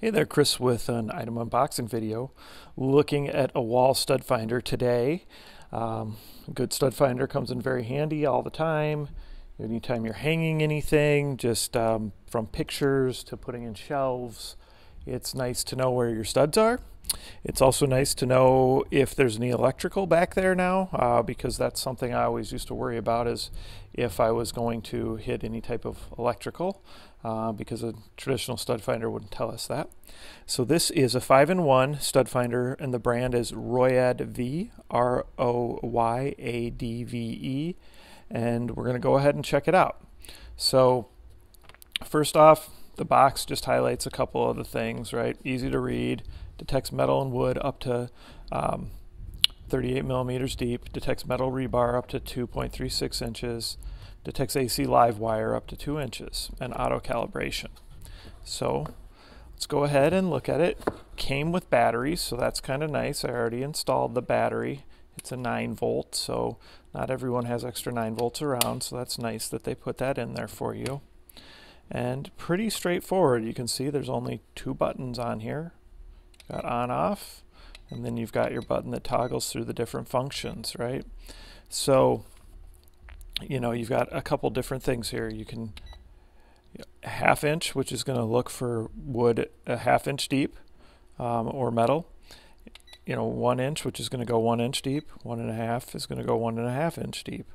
Hey there, Chris with an item unboxing video looking at a wall stud finder today. Um, good stud finder comes in very handy all the time. Anytime you're hanging anything, just um, from pictures to putting in shelves, it's nice to know where your studs are. It's also nice to know if there's any electrical back there now, uh, because that's something I always used to worry about is if I was going to hit any type of electrical, uh, because a traditional stud finder wouldn't tell us that. So this is a 5-in-1 stud finder, and the brand is ROYADVE, R-O-Y-A-D-V-E, and we're going to go ahead and check it out. So first off, the box just highlights a couple of the things, right? Easy to read, detects metal and wood up to um, 38 millimeters deep, detects metal rebar up to 2.36 inches, detects AC live wire up to 2 inches, and auto calibration. So let's go ahead and look at it. Came with batteries, so that's kind of nice. I already installed the battery. It's a 9 volt, so not everyone has extra 9 volts around, so that's nice that they put that in there for you. And pretty straightforward. You can see there's only two buttons on here. Got on off and then you've got your button that toggles through the different functions right? So you know you've got a couple different things here. You can half inch which is going to look for wood a half inch deep um, or metal. You know one inch which is going to go one inch deep. One and a half is going to go one and a half inch deep.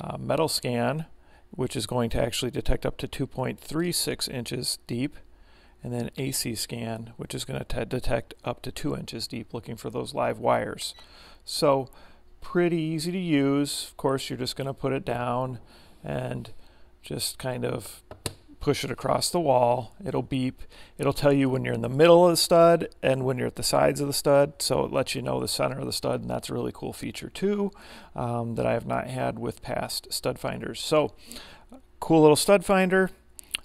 Uh, metal scan which is going to actually detect up to 2.36 inches deep and then AC scan, which is going to detect up to two inches deep, looking for those live wires. So pretty easy to use. Of course, you're just going to put it down and just kind of push it across the wall. It'll beep. It'll tell you when you're in the middle of the stud and when you're at the sides of the stud. So it lets you know the center of the stud, and that's a really cool feature too um, that I have not had with past stud finders. So cool little stud finder.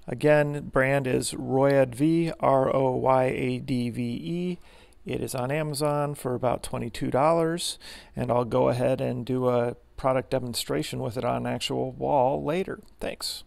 Again, brand is ROYADVE, R O Y A D V E. It is on Amazon for about $22, and I'll go ahead and do a product demonstration with it on an actual wall later. Thanks.